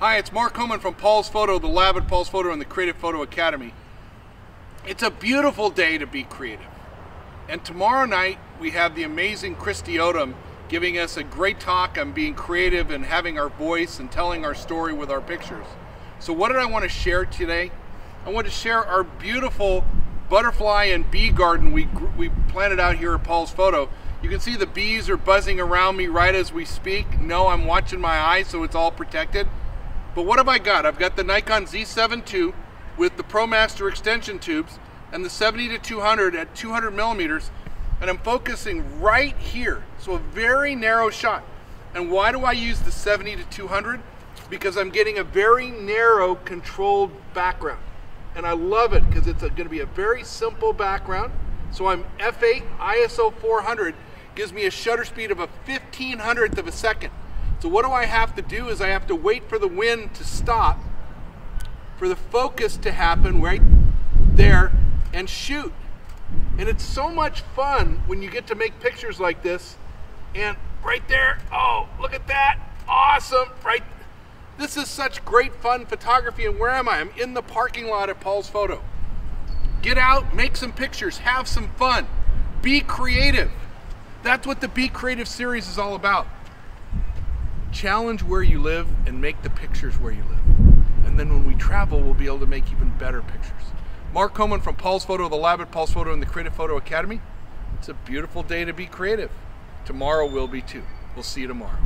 Hi, it's Mark Comon from Paul's Photo, the lab at Paul's Photo and the Creative Photo Academy. It's a beautiful day to be creative. And tomorrow night, we have the amazing Kristi Odom giving us a great talk on being creative and having our voice and telling our story with our pictures. So what did I want to share today? I want to share our beautiful butterfly and bee garden we, we planted out here at Paul's Photo. You can see the bees are buzzing around me right as we speak. No, I'm watching my eyes so it's all protected. But what have I got? I've got the Nikon Z7 II with the ProMaster extension tubes and the 70 to 200 at 200 millimeters and I'm focusing right here. So a very narrow shot. And why do I use the 70 to 200? Because I'm getting a very narrow controlled background. And I love it because it's going to be a very simple background. So I'm f8 ISO 400 gives me a shutter speed of a 1500th of a second. So what do I have to do is I have to wait for the wind to stop, for the focus to happen right there, and shoot. And it's so much fun when you get to make pictures like this. And right there, oh, look at that. Awesome. Right. This is such great fun photography. And where am I? I'm in the parking lot at Paul's Photo. Get out, make some pictures, have some fun, be creative. That's what the Be Creative series is all about challenge where you live and make the pictures where you live. And then when we travel, we'll be able to make even better pictures. Mark Comon from Paul's Photo, the lab at Paul's Photo and the Creative Photo Academy. It's a beautiful day to be creative. Tomorrow will be too. We'll see you tomorrow.